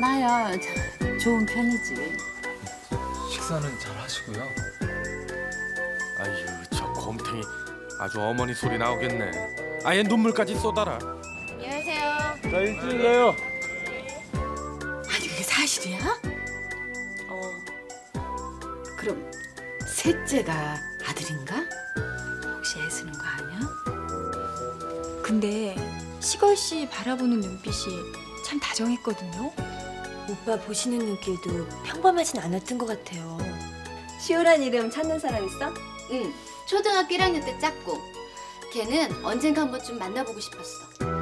나야 좋은 편이지. 식사는 잘 하시고요. 아유 저 곰탱이 아주 어머니 소리 나오겠네. 아예 눈물까지 쏟아라. 안녕하세요. 자 일주일래요. 아니 그게 사실이야? 어. 그럼 셋째가 아들인가? 혹시 애쓰는 거 아니야? 근데 시걸 씨 바라보는 눈빛이 참 다정했거든요. 오빠 보시는 눈길도 평범하진 않았던 것 같아요. 시오란 이름 찾는 사람 있어? 응, 초등학교 1학년 때 짝꿍. 걔는 언젠가 한 번쯤 만나보고 싶었어.